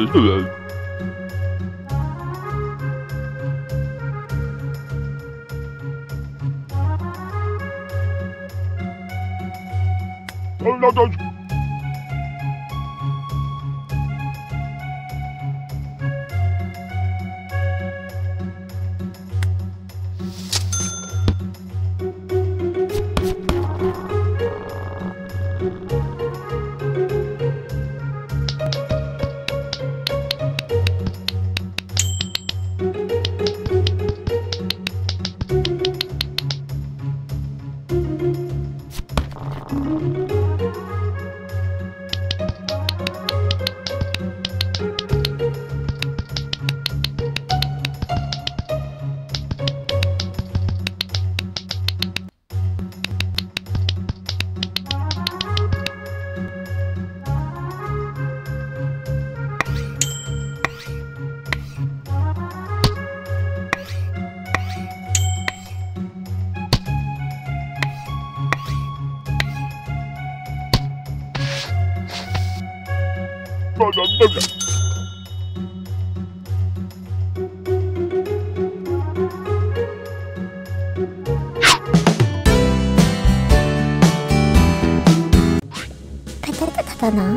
Oh, no, no. Thank you. 감사합니다. 바나나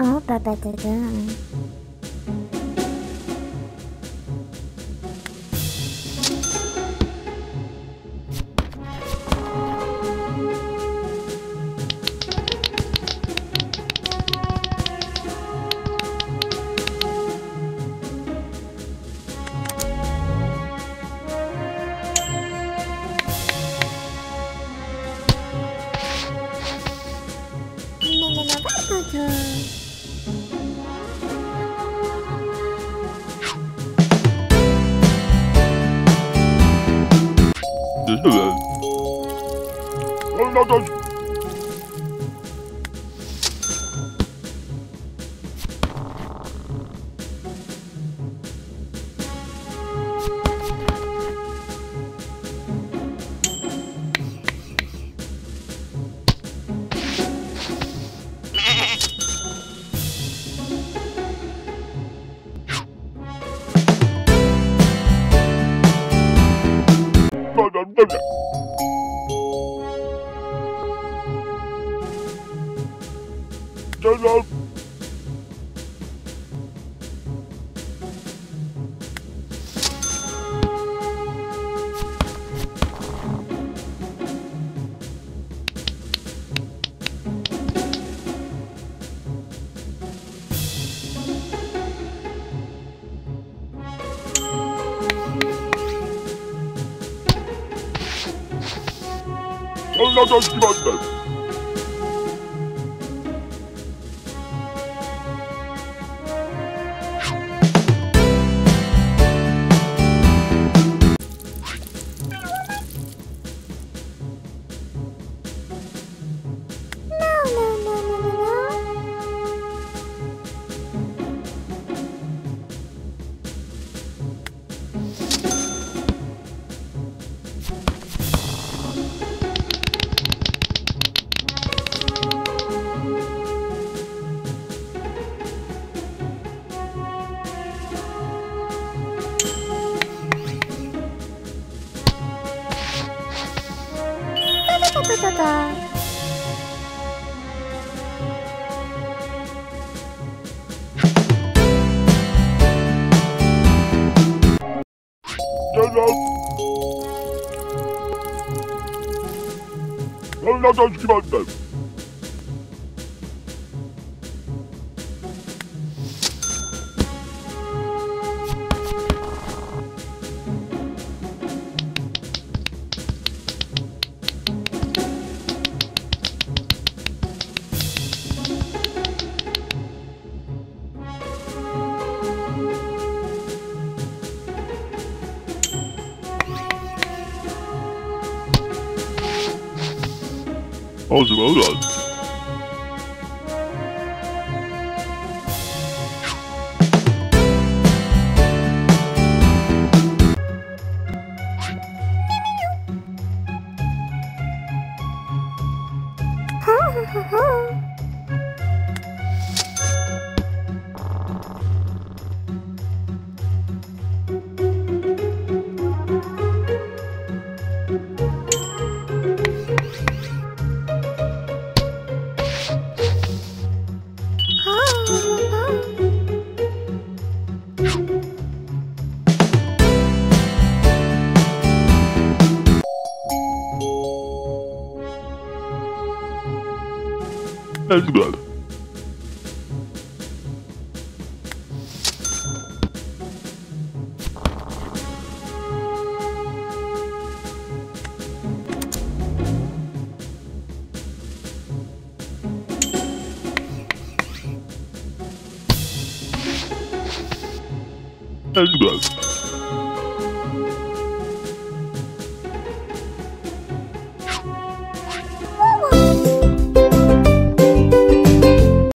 어 바바다다 你是人？我那个。ってて。じゃじゃん Don't let us give us 따다다다 나 죽이면 안돼 Oswald. and blood.